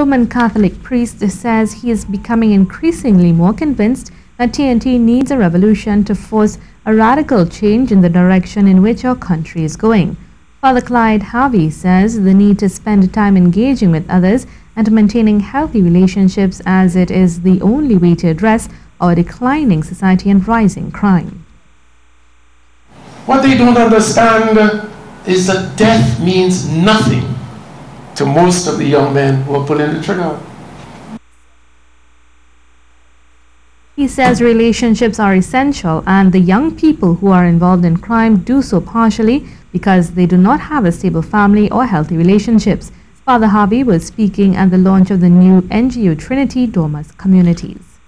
Roman Catholic priest says he is becoming increasingly more convinced that T&T needs a revolution to force a radical change in the direction in which our country is going. Father Clyde Harvey says the need to spend time engaging with others and maintaining healthy relationships as it is the only way to address our declining society and rising crime. What they don't understand is that death means nothing to most of the young men who are pulling the trigger. He says relationships are essential and the young people who are involved in crime do so partially because they do not have a stable family or healthy relationships. Father Harvey was speaking at the launch of the new NGO Trinity Dormus Communities.